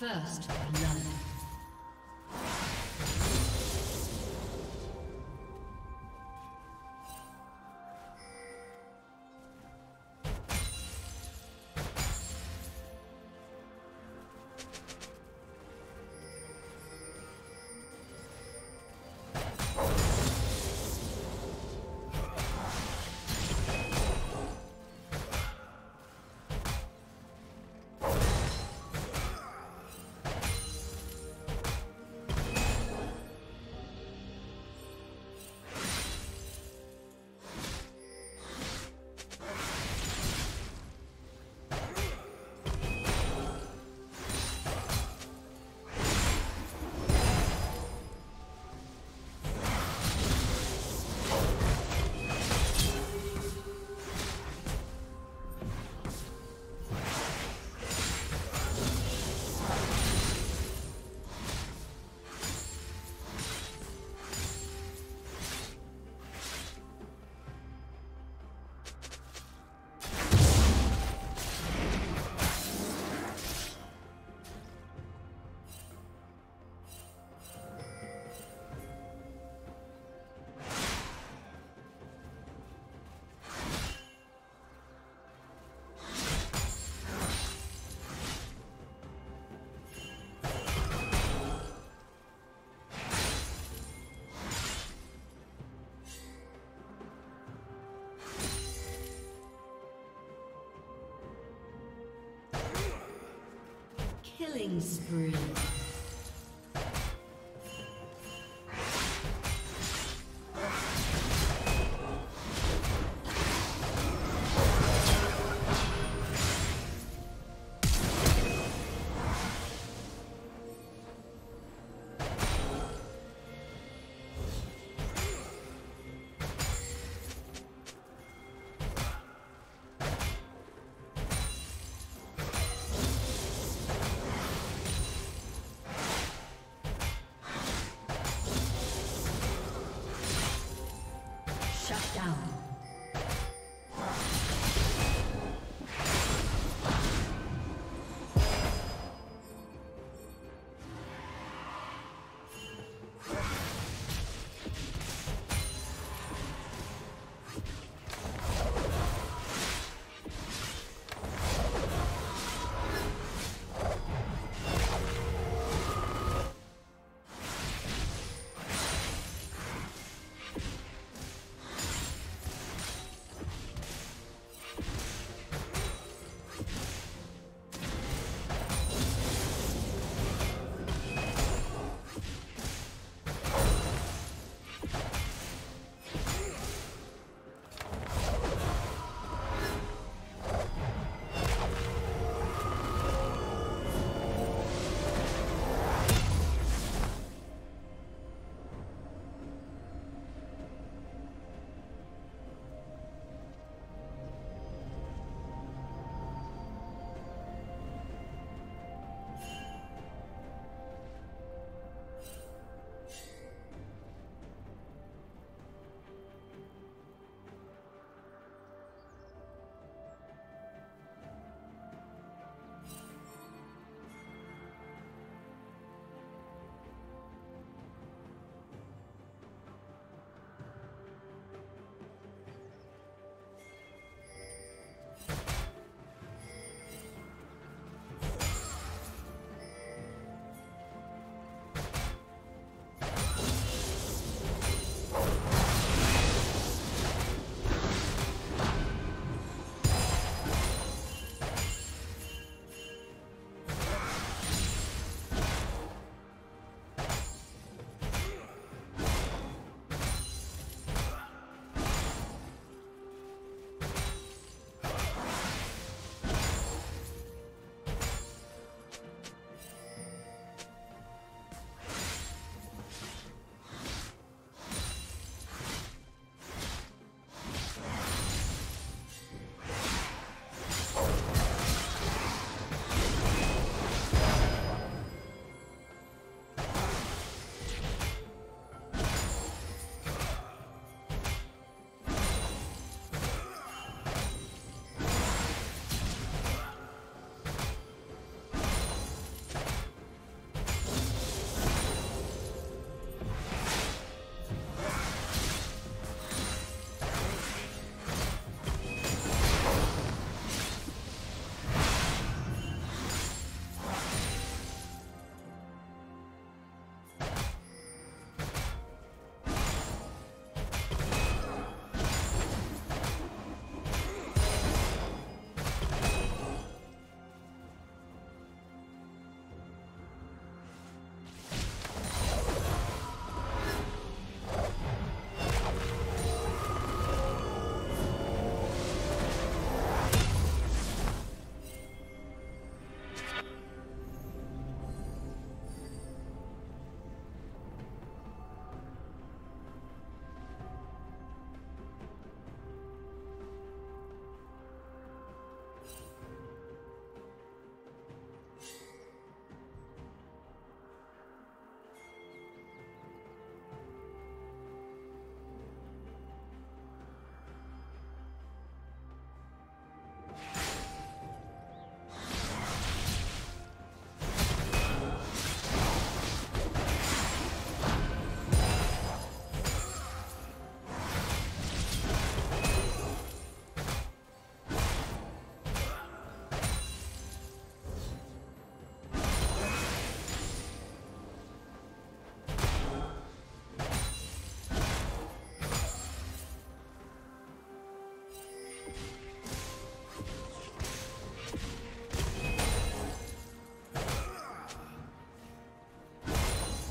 First blood. Killing spree.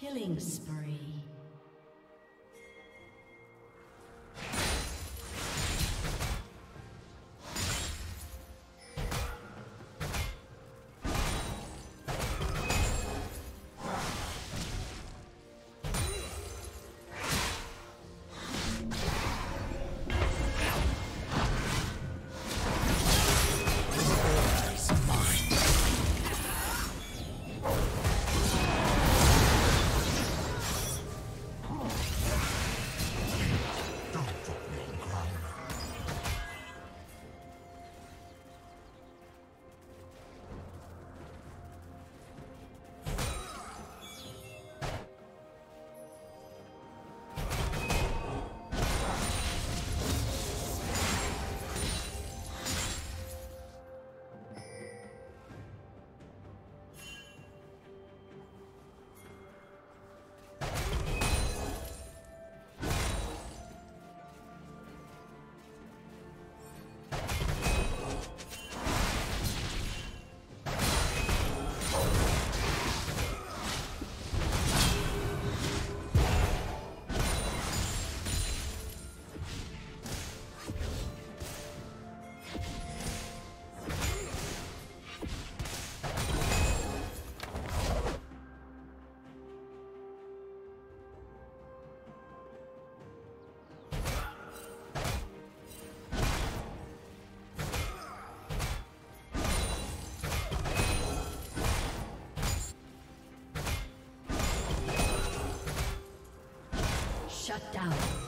Killing spree. Shut down.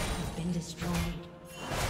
Has been destroyed.